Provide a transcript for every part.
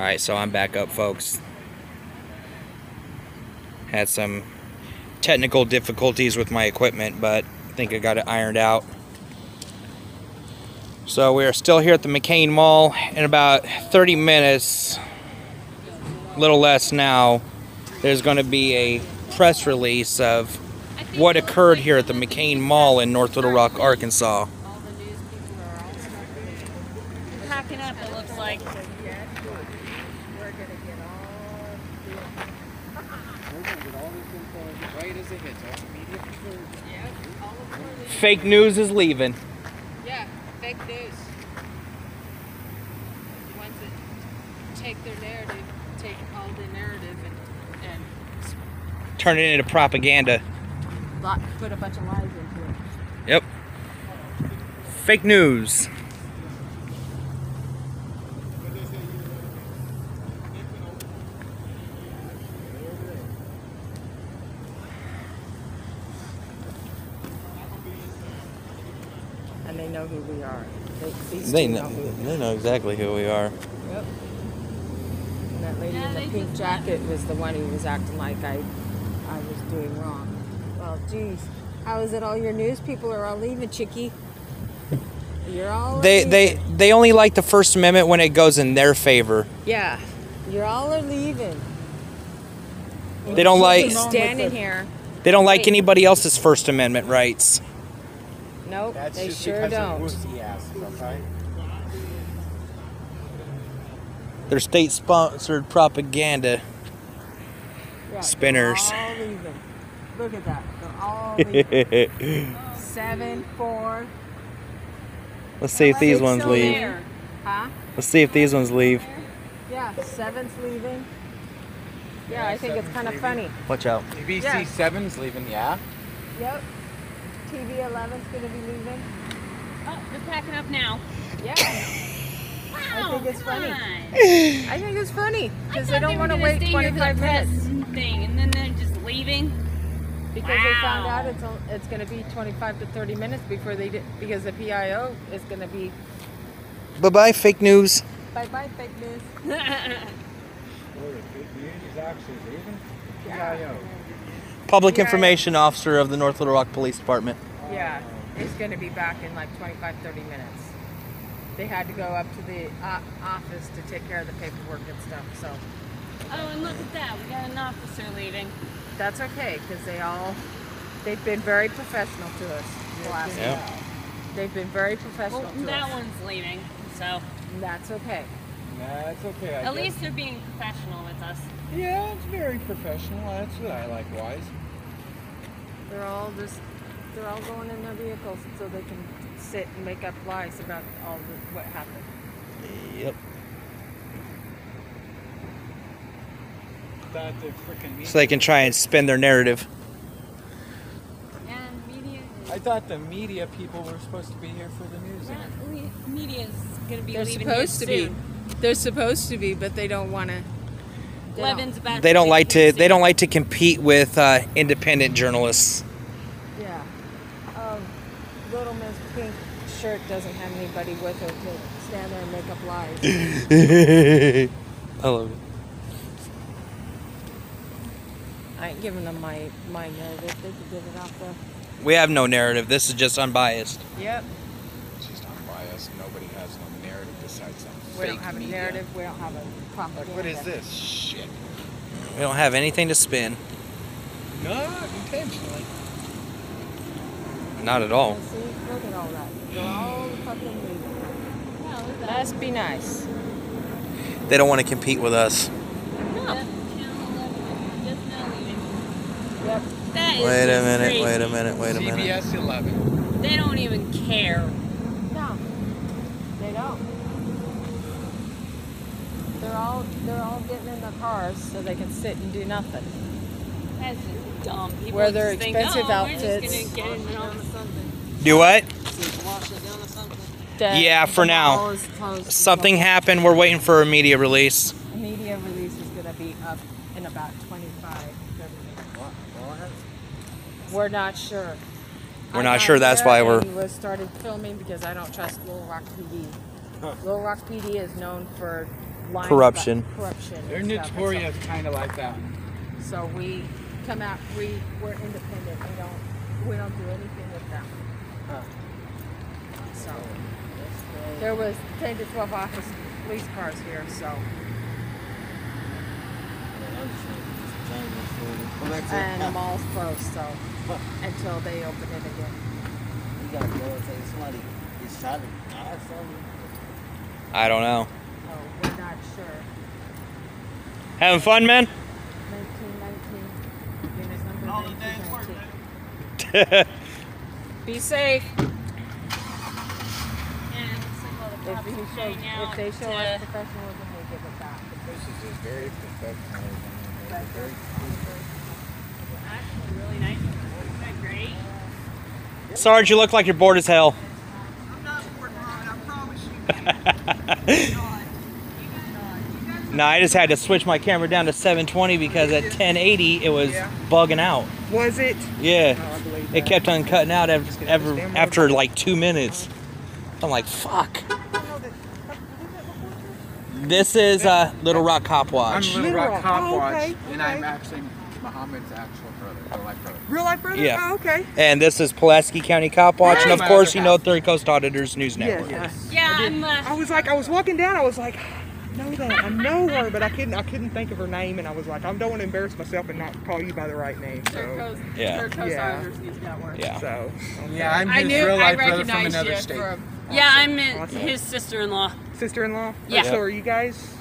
All right, so I'm back up, folks. Had some technical difficulties with my equipment, but I think I got it ironed out. So we are still here at the McCain Mall. In about 30 minutes, a little less now, there's going to be a press release of what occurred here at the McCain Mall in North Little Rock, Arkansas. All the news people are all packing up, it looks like. Right as it hits, all the media people Yeah, all of them are leaving. Fake news is leaving. Yeah, fake news. The ones that take their narrative, take all the narrative and, and Turn it into propaganda. put a bunch of lies into it. Yep. Fake news. and they know who we are. They, these They two know, who. they know exactly who we are. Yep. And that lady Yeah, in the pink jacket was the one who was acting like I, I was doing wrong. Well, geez, how is it? All your news people are all leaving, Chicky. You're all. They leaving. they they only like the First Amendment when it goes in their favor. Yeah, you're all are leaving. They don't like standing here. they don't like Wait. anybody else's First Amendment rights. Nope, That's they just sure because don't. of wussy asses, okay? They're state sponsored propaganda. Yeah, spinners. They're all leaving. Look at that. They're all leaving. Seven, four, Let's see if these It's ones still leave. there. huh? Let's see if these ones leave. Yeah, seven's leaving. Yeah, I think it's kind of funny. Watch out. ABC Yeah. 7's leaving, yeah? Yep. TV 11's gonna be leaving. Oh, they're packing up now. Yeah. Wow, I think it's come funny. on. I think it's funny because they don't want to wait stay here for the 25 minutes Thing, and then they're just leaving. because they found out it's on- it's going to be 25 to 30 minutes before they did because the PIO is going to be Bye bye, fake news. bye bye fake news. Or the fake news is actually leaving? PIO. Public Yeah. Information Officer of the North Little Rock Police Department. Yeah, he's going to be back in like 25 30 minutes. They had to go up to the uh, office to take care of the paperwork and stuff. So oh, and look at that. We got an officer leaving. that's okay because they all they've been very professional to us. the last Yeah. week. They've been very professional Well, to that us. one's leaving. So that's okay. That's okay, I at guess. least they're being professional with us. Yeah, it's very professional. That's what I like, wise. They're all just they're all going in their vehicles so they can sit and make up lies about all the, what happened. Yep. That the freaking media. So they can try and spin their narrative. And media. I thought the media people were supposed to be here for the news. Not, media is gonna be They're leaving supposed to here be. Soon. They're supposed to be, but they don't want to. Levin's about. They don't like to. They don't like to compete with uh, independent journalists. Yeah. Um, Little Miss Pink shirt doesn't have anybody with her to stand there and make up lies. I love it. I ain't giving them my my narrative. They could give it off the. We have no narrative. This is just unbiased. Yep. It's just. Nobody has no narrative besides some We fake don't have a media. narrative. We don't have a propaganda. Like, what is this? Shit. We don't have anything to spin. Not intentionally. Not at all. See, look at all that. They're all fucking leaving. No, look at that. Let's be nice. They don't want to compete with us. No. Channel 11 just now leaving. Yep. That is Wait a minute. crazy. Wait a minute. Wait a minute. CBS 11. They don't even care. No, they don't. They're all they're all getting in their cars so they can sit and do nothing. That's just dumb. People Wear their just think, expensive oh, outfits. We're just gonna get in on Do what? The- Yeah, for now. mall is closed. Something happened. We're waiting for a media release. A media release is going to be up in about 25, 30 minutes. We're not sure. We're I not sure, that's why we're- We started filming because I don't trust Little Rock PD. Little Rock PD is known for lines Corruption. about corruption. They're stuff, and so- notorious kind of like that. So we come out, we, we're independent, we don't, we don't do anything with them. So, there was ten to twelve office police cars here, so, and the mall's closed, so, until they open it again. You gotta go and say somebody is shot at our son. I don't know. Sure. Having fun, man? Nineteen nineteen, unit number nineteen nineteen. Be safe. If you show, if they show us professionalism, we give it back. This is just very professional. Right. Very Actually, really nice. Isn't that great? Sarge, you look like you're bored as hell. I'm not bored, Ron, I promise you. No, I just had to switch my camera down to 720 because at 1080 it was Yeah. bugging out. Was it? Yeah, Oh, it kept on cutting out ever, ever after I'm- like two minutes. I'm like, fuck. This is uh, Little Rock Cop I'm Little Little Rock Rock. Cop Oh, Watch, okay, and okay. I'm actually Muhammad's actual brother, real life brother. Real life brother? Yeah. Oh, okay. And this is Pulaski County Cop Watch, and of course, you know Third Coast Auditors News Network. yes. Yeah, I'm. Uh, I was like, I was walking down. I was like, I know that. I know her, but I couldn't. I couldn't think of her name, and I was like, I don't want to embarrass myself and not call you by the right name. So, Coast, Yeah. Yeah. Auditors News Network. Yeah. so Yeah, I'm I his knew. real I life brother from recognized another you state. from. Yeah, I'm Awesome. his sister-in-law. sister-in-law. Yeah. So are you guys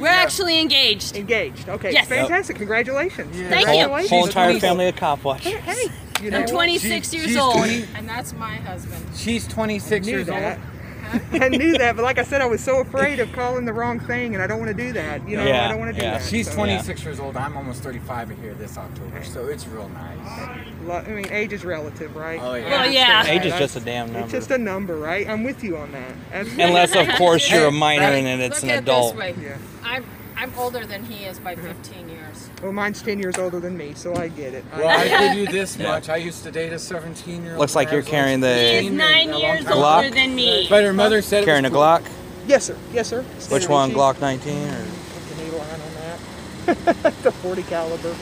We're actually engaged. engaged? Okay. Yes. Fantastic. Congratulations. Yeah. Thank Whole, you. Congratulations. whole entire family of Cop Watch. Hey, hey, you know I'm 26 She- years old. 20 And that's my husband. She's 26 years that. old. I knew that, but like I said, I was so afraid of calling the wrong thing, and I don't want to do that. You know, Yeah, I don't want to do yeah. that. She's so- 26 years old. I'm almost 35 here this October, so it's real nice. I mean, age is relative, right? Oh, yeah. Well, yeah. Age is just a damn number. It's just a number, right? I'm with you on that. Absolutely. Unless, of course, you're a minor Hey, and it's Look an at it adult. this way. Yeah. I'm I'm older than he is by 15 years. Well, mine's 10 years older than me, so I get it. Well, I give you this much. I used to date a 17 year old. Looks like you're carrying the is nine years Glock? older than me. But her mother said it carrying a cool. Glock. yes, sir. Yes, sir. Which Standard one? Glock 19 or? Put the needle line on that. the 40 caliber.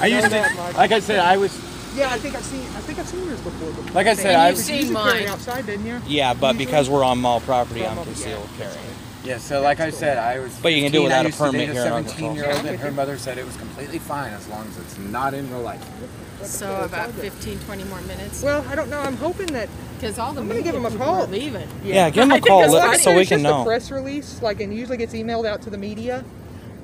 I used to, much. like I said, I was, Yeah, I think I've seen. I think I've seen yours before. before. like I said, I you've seen you used to carry mine. outside, didn't you? Yeah, but because we're on mall property, I'm Yeah. concealed carrying. Yeah. So like I said, I was. But you can do 15, without I a used to permit date here in a Arkansas. 17 year old, and her mother said it was completely fine as long as it's not in real life. So about 15, 20 more minutes. Well, I don't know. I'm hoping that. Because all the I'm gonna give media him a people call. are leaving. Yeah, give him a I think call that's let- what- so we it's can just know. A press release, like, and usually gets emailed out to the media.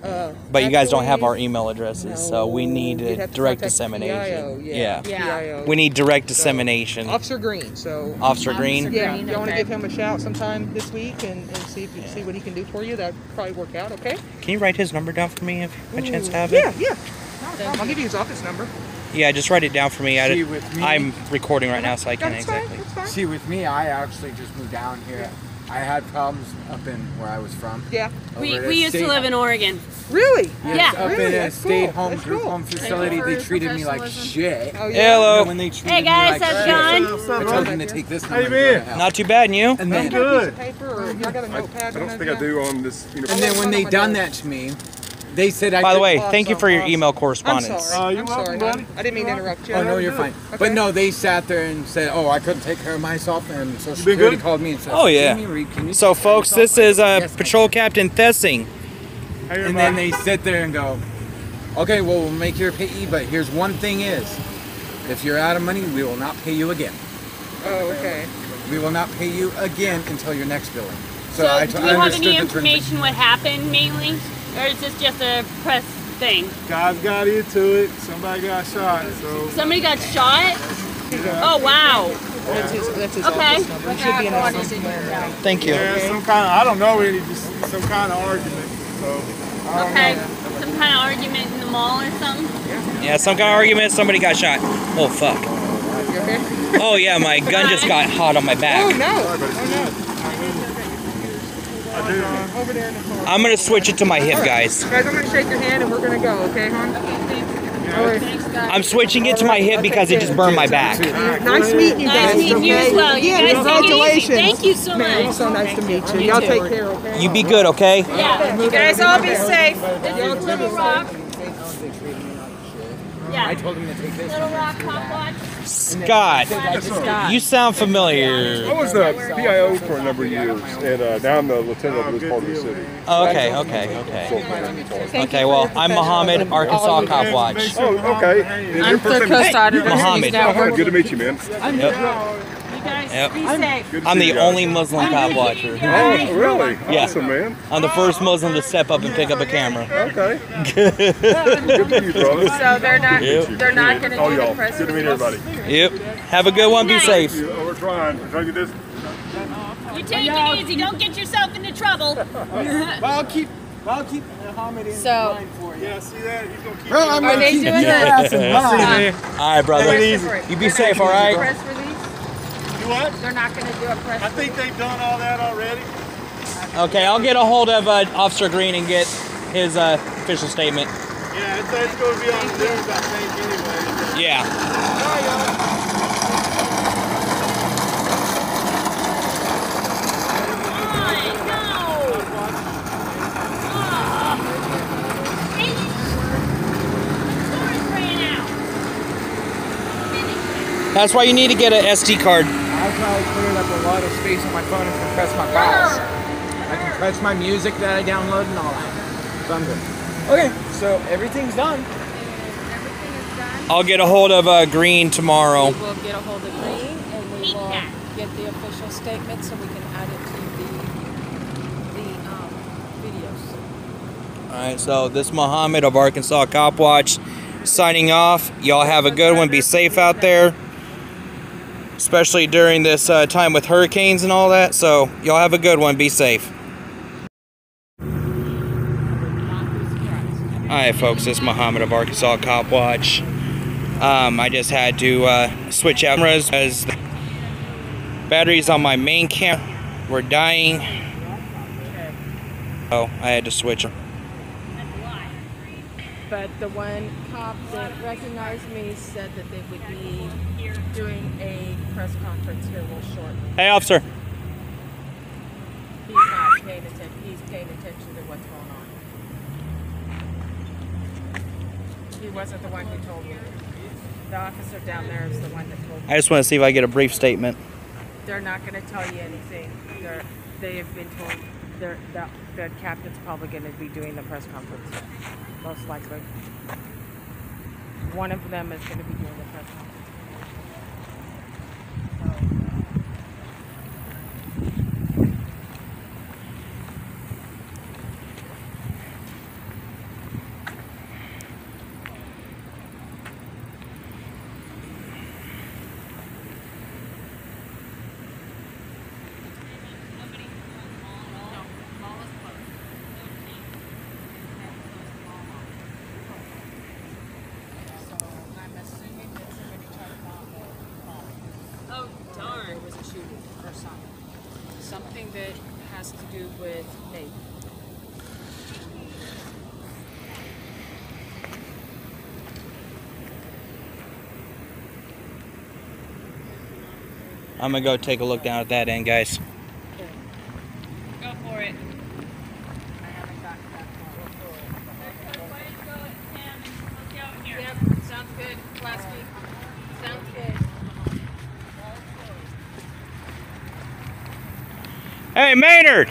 Uh, But you guys don't have our email addresses, so we need you'd uh, have to direct dissemination. PIO, Yeah. Yeah. PIO. We need direct So, dissemination. Officer Green. So Officer Officer Green. yeah, Green, you want to give him a shout sometime this week and, and see if you see what he can do for you. That'd probably work out. Okay. Can you write his number down for me if by chance Ooh, have it? yeah. yeah. No problem. I'll give you his office number. Yeah, just write it down for me. I, with me. I'm recording right now, so I can't That's fine. exactly. Fine. See, with me, I actually just moved down here. I had problems up in where I was from. Yeah. We, we used to live in Oregon. Really? Yes, Yeah. up Really? in a That's state cool. home That's group cool. home facility. They treated me like shit. Oh yeah. Hello. when they treated Hey guys, me like how's it shit, going? I told them to take this number. you and go to been? Not too bad, and you? And You then, got a Good. of paper or y'all got a notepad? I don't think I do on this. You know, and then when they done that to me, they said I By the way, thank you for your awesome. email I'm correspondence. sorry. Uh, you're I'm welcome, sorry, buddy. I didn't mean to interrupt you. Oh no, you're fine. Okay. But no, they sat there and said, "Oh, I couldn't take care of myself," and so been Security called me and said, Oh, yeah. "Jamie Reed, can you So, take care of folks, this is uh, Yes, Patrol Captain Thessing. Hey, And then they sit there and go, "Okay, well, we'll make your payee, but here's one thing: is if you're out of money, we will not pay you again. Oh, okay. We will not pay you again until your next billing." So, So, I, do t- you I have any information what happened mainly? Or is this just a press thing? guys got into it. Somebody got shot. So Somebody got shot? Oh, wow. That's his. That's his Okay. office should be in One there is in somewhere. your Thank you. yeah, some kind of I don't know. Really, just some kind of argument. So I don't Okay. know. Some kind of argument in the mall or something? Yeah, some kind of argument. Somebody got shot. Oh fuck. You okay? Oh yeah, my gun just got hot on my Oh back. no! Oh no! Uh, over there in the car. I'm gonna switch it to my hip, guys. Guys, I'm gonna shake your hand and we're gonna go. Okay, hon? I'm switching it to my hip because it just burned my back. Nice meeting you Nice guys. meeting you as well. You guys take it easy. congratulations. Thank you so Man, much. it's so nice to meet you. Y'all take care, okay? You be good, okay? Yeah. You guys all be safe. This is Little Rock. Yeah. I told him to take this. Little Rock Cop Watch. Scott, you sound familiar. I was the PIO for a number of years, and uh, now I'm the lieutenant of this part of the city. Oh, okay, okay, okay. Okay, well, I'm Mohammed, Arkansas Cop Watch. Oh, okay. I'm the co-starter. Mohammed. Oh, good to meet you, man. You guys Yep. be safe. Good to I'm the you guys. only Muslim cop watcher. Oh, really? Yeah. Awesome, man. I'm the first Muslim to step up and pick up a camera. Okay. good to meet you, brother. So they're not. Yep. They're not going to Oh, do the y'all. press Good to meet everybody. Yep. Have a good one. Be safe. Oh, we're trying. We're trying to get this. You take it easy. Don't get yourself into trouble. I'll keep. I'll keep Muhammad in So- mind for you. Yeah, see that? He's gonna keep. Bro, I'm Are gonna they keep doing your ass in mind. All right, brother. You be safe, all right? Press release. You what? They're not going to do a press. I think they've done all that already. Okay, I'll get a hold of uh, Officer Green and get his uh, official statement. Yeah, it's, it's going to be on the news, I think, anyway. Yeah. That's why you need to get an SD card. I probably cleared up a lot of space on my phone and compress my files. I compress my music that I download and all that. So I'm good. Okay, so everything's done. Everything is done. I'll get a hold of uh, Green tomorrow. We will get a hold of Green and we will get the official statement so we can add it to the the um, videos. All right, so this Muhammad of Arkansas Cop Watch signing off. Y'all have a good one. Be safe out there, especially during this uh, time with hurricanes and all that. So y'all have a good one. Be safe. Right, folks. This is Muhammad of Arkansas Cop Watch. Um, I just had to uh, switch cameras as the batteries on my main camera were dying. Oh, I had to switch them. But the one cop that recognized me said that they would be doing a press conference here real shortly. Hey, officer. He's not paying attention. He's paying attention to what's going on. He wasn't the one who told me. The officer down there is the one that told me. I just want to see if I get a brief statement. They're not going to tell you anything. They're, they have been told the, the captain's probably going to be doing the press conference. Most likely. One of them is going to be doing the press conference. I'm assuming that somebody tried to bomb the Oh, darn. There was a shooting or something. Something that has to do with Nate. I'm gonna go take a look down at that end, guys. Go for it. I haven't gotten that far. Yep, sounds good. Plastic. Sounds good. Hey, Maynard!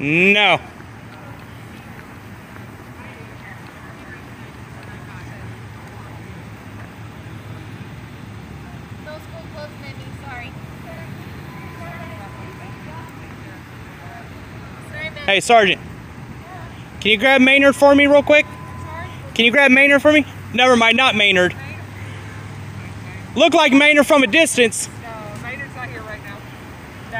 No. No school closed, Mindy. Sorry. Sorry, man. Hey, Sergeant. Can you grab Maynard for me real quick? Can you grab Maynard for me? Never mind, not Maynard. Look like Maynard from a distance. No, Maynard's not here right now.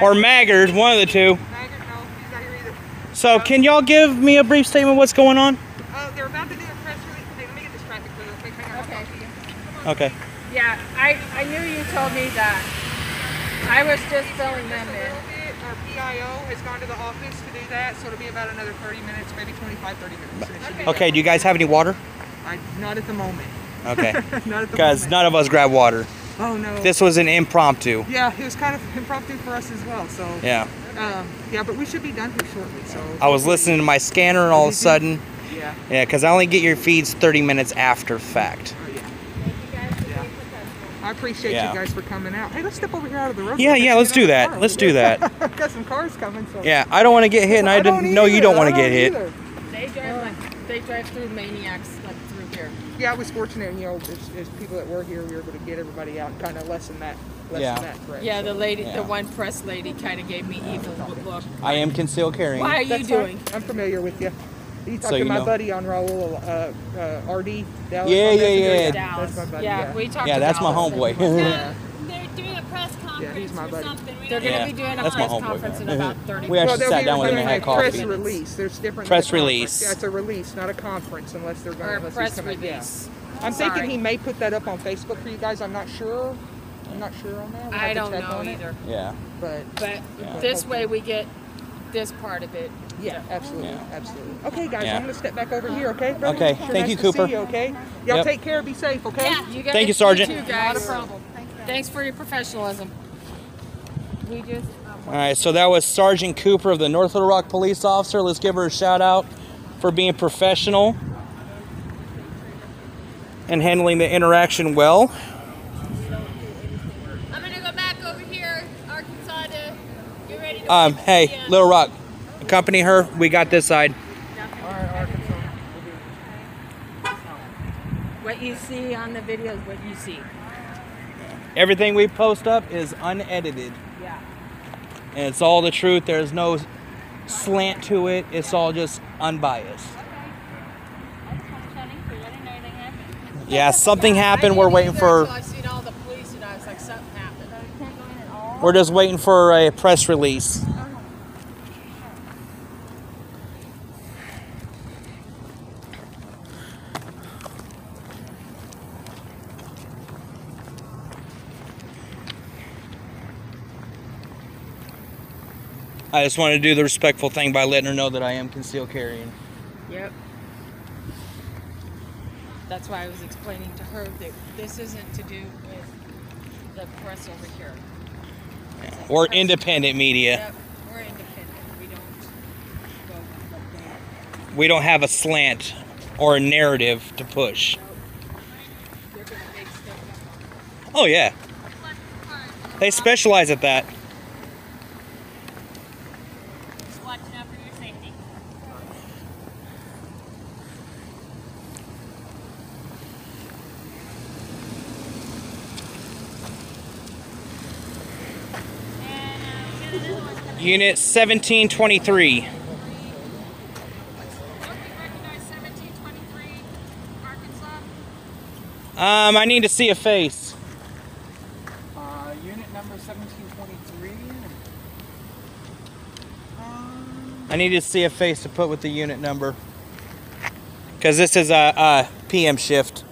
or Maggard, one of the two. Maggard, no, he's not here either. So, can y'all give me a brief statement of what's going on? Uh, they're about to do a press release. Hey, let me get this traffic clear real quick. Hang on, I'll talk to you. Okay. Yeah, I, I knew you told me that. I was just filling them in. Our PIO has gone to the office to do that, so it'll be about another 30 minutes, maybe 25, 30 minutes. and it Okay, do you guys have any water? I, not at the moment. Okay. not Because none of us grabbed water. Oh no. This was an impromptu. Yeah, it was kind of impromptu for us as well. So. Yeah. Um, yeah, but we should be done here shortly. So. I was listening to my scanner and all of a sudden, Yeah. yeah, because I only get your feeds 30 minutes after fact. Oh, yeah. Thank you guys. Yeah. I appreciate Yeah. you guys for coming out. Hey, let's step over here out of the road. Yeah, yeah, let's do out of the that. car. Let's do that. I've got some cars coming. So. Yeah, I don't want to get hit, and I, didn't know you don't want to get hit. either. They drive like they drive through maniacs like through here. Yeah, I was fortunate, you know, as, as people that were here, we were able to get everybody out and kind of lessen that, lessen Yeah. that threat. Yeah, the lady, Yeah. the one press lady, kind of gave me evil look. I am concealed carrying. Why are you That's doing? fine. I'm familiar with you. You talked So to you my know. buddy on Raul, uh, uh, RD. Dallas Yeah, on yeah, Messenger? yeah. Dallas. That's my buddy. yeah, Yeah, we talked. Yeah, to that's my Dallas. homeboy. Yeah. They're doing a press conference he's my or buddy. something. We They're don't going to Yeah, be doing a that's my press homeboy. conference in about 30 We actually Well, they'll sat be down with him and had a coffee. Press release. There's different. Press than a release. Yeah, a release, not a conference, unless they're going or a unless he's press coming- yeah. release. I'm Sorry. thinking he may put that up on Facebook for you guys. I'm not sure. I'm not sure on that. We'll I have to don't check know on it, either. Yeah. But But Yeah. this way we get this part of it. yeah, absolutely, Yeah. absolutely. Okay, guys, Yeah. I'm gonna step back over here. Okay. brother? Okay, Sure, thank nice you, to Cooper. See you, okay. Y'all Yep. take care. Be safe. Okay. Yeah, you guys. Thank you, Sergeant. Too, guys. Not a problem. Thanks for your professionalism. We just. Um, All right, so that was Sergeant Cooper of the North Little Rock Police Officer. Let's give her a shout out for being professional and handling the interaction well. I'm gonna go back over here, Arkansas, to get ready to. Um, hey, Little Rock, accompany her. We got this side. what you see on the video is what you see. Everything we post up is unedited, Yeah. and it's all the truth. There's no slant to it. It's all just unbiased. Yeah, something happened. We're waiting for. I seen all the police and I was like, something happened. We're just waiting for a press release. I just wanted to do the respectful thing by letting her know that I am concealed carrying. Yep. That's why I was explaining to her that this isn't to do with the press over here. We're independent media. We're independent. We don't go like. We don't have a slant or a narrative to push. They're gonna make stuff Oh, yeah. They specialize at that. Just watching out for your safety. And, uh, get another one coming. Unit 1723. Okay, recognize 1723 Arkansas. Um, I need to see a face. Uh, unit number 1723. Um, I need to see a face to put with the unit number. Because this is a, a PM shift.